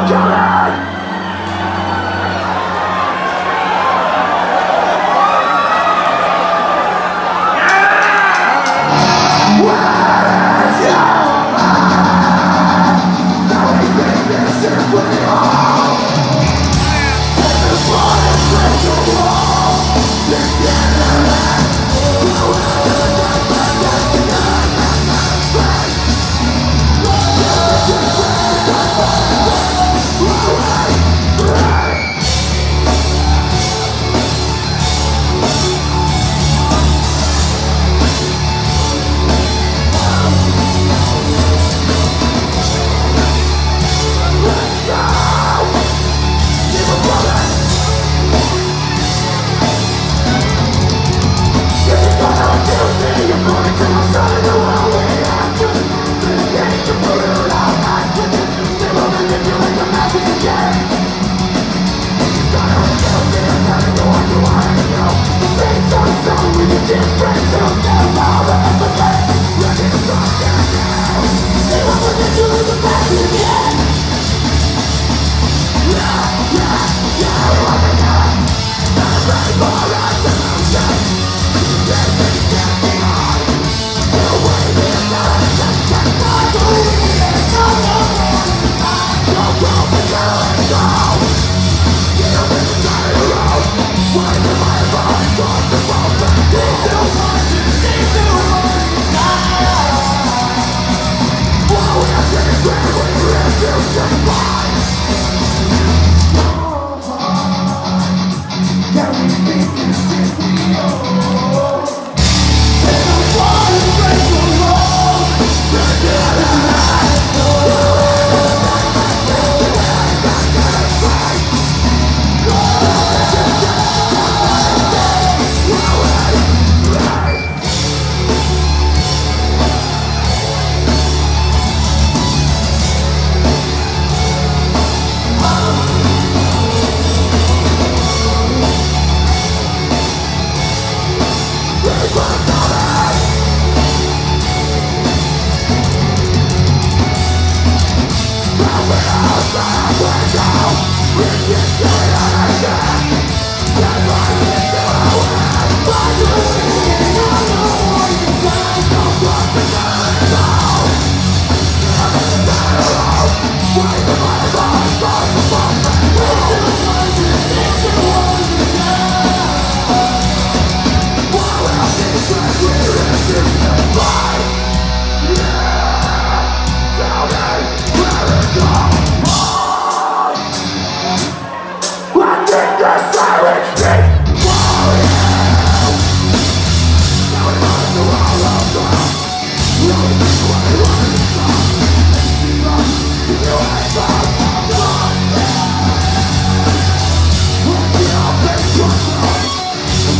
Don't kill it! Tonight,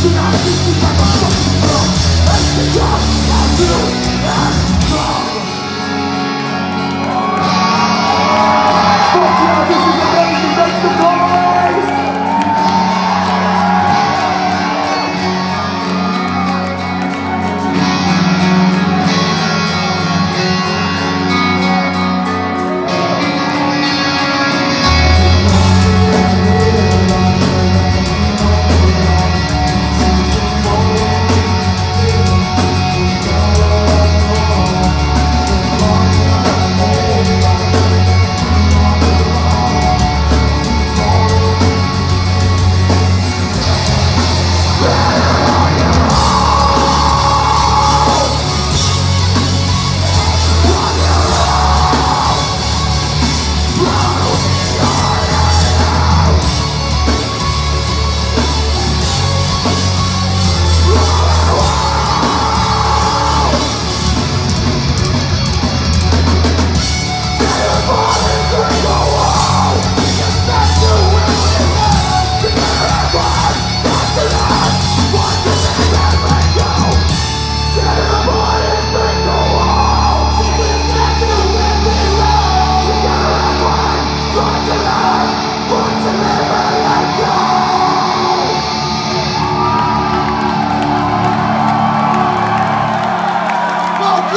not is my